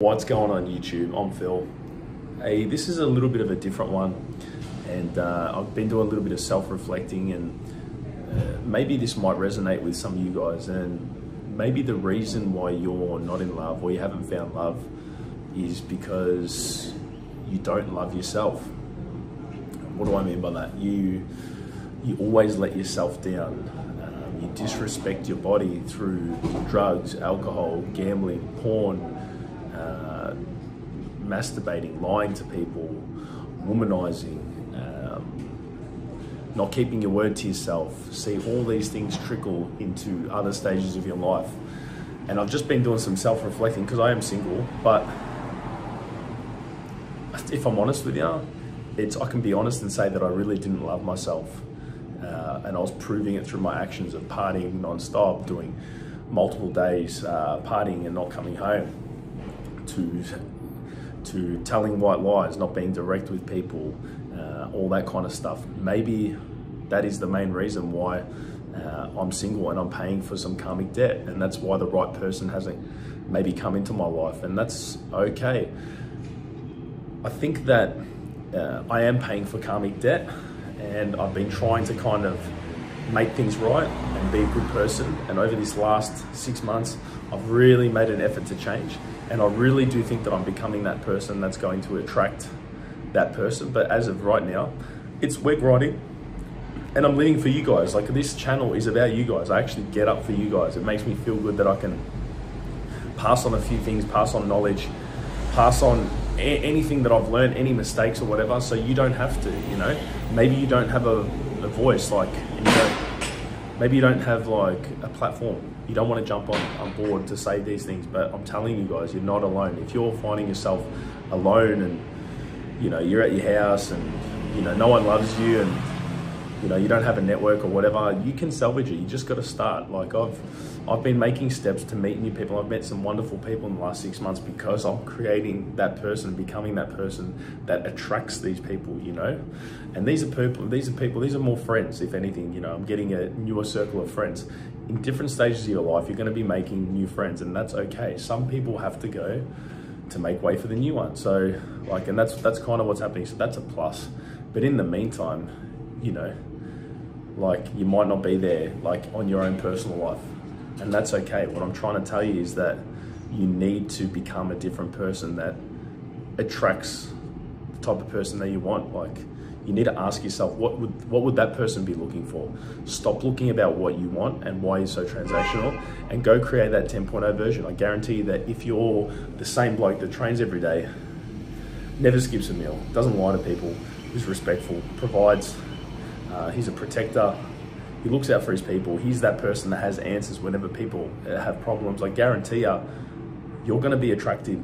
What's going on YouTube? I'm Phil. Hey, this is a little bit of a different one, and uh, I've been doing a little bit of self-reflecting, and uh, maybe this might resonate with some of you guys. And maybe the reason why you're not in love or you haven't found love is because you don't love yourself. What do I mean by that? You you always let yourself down. Um, you disrespect your body through drugs, alcohol, gambling, porn, uh, masturbating, lying to people, womanizing, um, not keeping your word to yourself. See all these things trickle into other stages of your life. And I've just been doing some self reflecting because I am single, but if I'm honest with you, it's I can be honest and say that I really didn't love myself, uh, and I was proving it through my actions of partying non-stop, doing multiple days uh, partying and not coming home, to to telling white lies, not being direct with people, uh, all that kind of stuff. Maybe that is the main reason why uh, I'm single and I'm paying for some karmic debt, and that's why the right person hasn't maybe come into my life, and that's okay. I think that uh, I am paying for karmic debt and I've been trying to kind of make things right and be a good person. And over this last six months, I've really made an effort to change. And I really do think that I'm becoming that person that's going to attract that person. But as of right now, it's we're grinding and I'm living for you guys. Like this channel is about you guys. I actually get up for you guys. It makes me feel good that I can pass on a few things, pass on knowledge, pass on anything that I've learned, any mistakes or whatever, so you don't have to, you know? Maybe you don't have a, a voice, like, you don't, maybe you don't have like a platform. You don't want to jump on, on board to say these things, but I'm telling you guys, you're not alone. If you're finding yourself alone and, you know, you're at your house and, you know, no one loves you and, you know, you don't have a network or whatever, you can salvage it. You just got to start. Like I've, I've been making steps to meet new people. I've met some wonderful people in the last six months because I'm creating that person, becoming that person that attracts these people. You know, and these are people. These are people. These are more friends, if anything. You know, I'm getting a newer circle of friends. In different stages of your life, you're going to be making new friends, and that's okay. Some people have to go to make way for the new one. So, like, and that's that's kind of what's happening. So that's a plus. But in the meantime, you know, like you might not be there like on your own personal life. And that's okay. What i'm trying to tell you is that you need to become a different person that attracts the type of person that you want. Like you need to ask yourself what would what would that person be looking for? Stop looking about what you want and why you're so transactional and go create that 10.0 version. I guarantee you that if you're the same bloke that trains every day never skips a meal doesn't lie to people is respectful provides uh, he's a protector. He looks out for his people. He's that person that has answers whenever people uh, have problems. I guarantee you, you're going to be attracted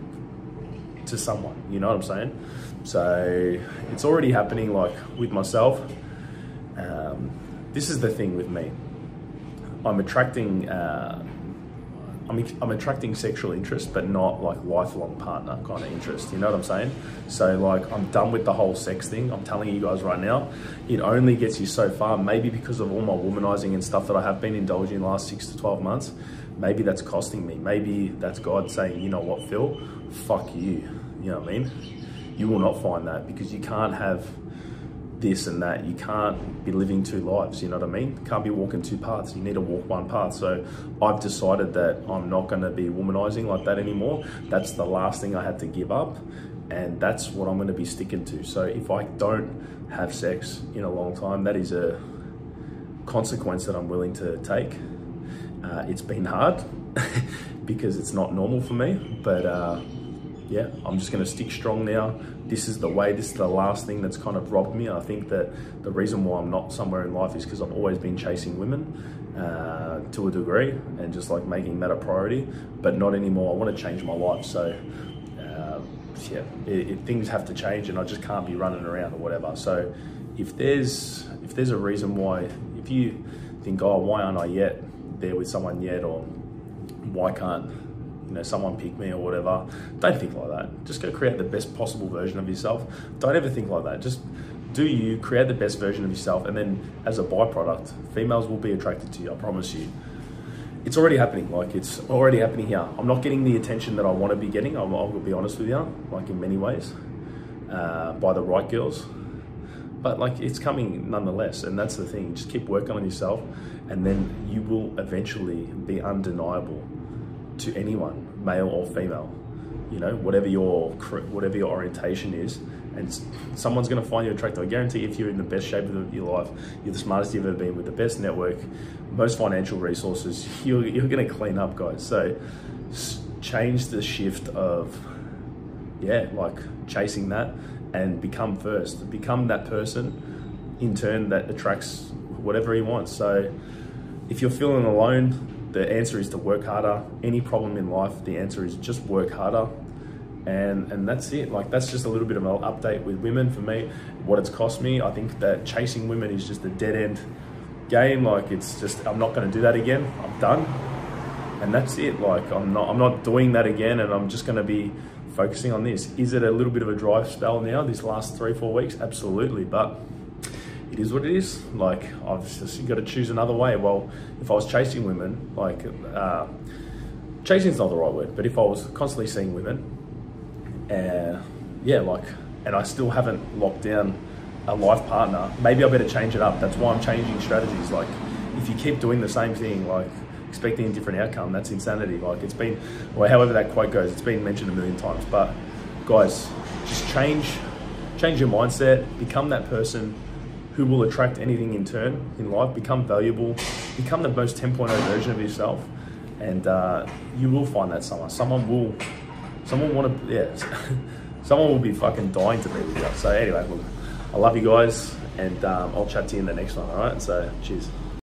to someone. You know what I'm saying? So it's already happening, like with myself. Um, this is the thing with me. I'm attracting uh, I'm, I'm attracting sexual interest, but not like lifelong partner kind of interest. You know what I'm saying? So like, I'm done with the whole sex thing. I'm telling you guys right now, it only gets you so far. Maybe because of all my womanizing and stuff that I have been indulging in the last six to 12 months, maybe that's costing me. Maybe that's God saying, you know what, Phil, fuck you. You know what I mean? You will not find that because you can't have this and that. You can't be living two lives, you know what I mean? Can't be walking two paths. You need to walk one path. So I've decided that I'm not going to be womanizing like that anymore. That's the last thing I had to give up. And that's what I'm going to be sticking to. So if I don't have sex in a long time, that is a consequence that I'm willing to take. Uh, it's been hard because it's not normal for me, but uh, yeah, I'm just going to stick strong now. This is the way, this is the last thing that's kind of robbed me. I think that the reason why I'm not somewhere in life is because I've always been chasing women uh, to a degree and just like making that a priority, but not anymore. I want to change my life. So, uh, yeah, it, it, things have to change and I just can't be running around or whatever. So, if there's if there's a reason why, if you think, oh, why aren't I yet there with someone yet, or why can't you know, someone pick me or whatever. Don't think like that. Just go create the best possible version of yourself. Don't ever think like that. Just do you, create the best version of yourself, and then as a byproduct, females will be attracted to you, I promise you. it's already happening. Like it's already happening here. I'm not getting the attention that I want to be getting. I'll, I'll be honest with you, like in many ways, uh, by the right girls. But like it's coming nonetheless, and that's the thing. Just keep working on yourself, and then you will eventually be undeniable to anyone, male or female. You know, whatever your whatever your orientation is, and someone's going to find you attractive. I guarantee if you're in the best shape of your life, you're the smartest you've ever been with the best network, most financial resources, you're, you're going to clean up, guys. So change the shift of, yeah, like chasing that and become first. Become that person in turn that attracts whatever he wants. So if you're feeling alone, the answer is to work harder. Any problem in life, the answer is just work harder. And, and that's it. Like that's just a little bit of an update with women for me. What it's cost me, I think that chasing women is just a dead end game. Like it's just I'm not going to do that again. I'm done, and that's it. Like I'm not I'm not doing that again, and I'm just going to be focusing on this. Is it a little bit of a dry spell now? These last three four weeks, absolutely, but. It is what it is. Like I've just got to choose another way. Well, if I was chasing women, like uh, chasing is not the right word, but if I was constantly seeing women, uh, yeah, like, and I still haven't locked down a life partner, maybe I better change it up. That's why I'm changing strategies. Like, if you keep doing the same thing, like expecting a different outcome, that's insanity. Like, it's been, or however that quote goes, it's been mentioned a million times. But guys, just change, change your mindset. Become that person who will attract anything in turn in life. Become valuable. Become the most 10.0 version of yourself, and uh, you will find that someone. Someone will, someone want to, yeah. someone will be fucking dying to be with you. So anyway, look, I love you guys, and um, I'll chat to you in the next one. All right, so cheers.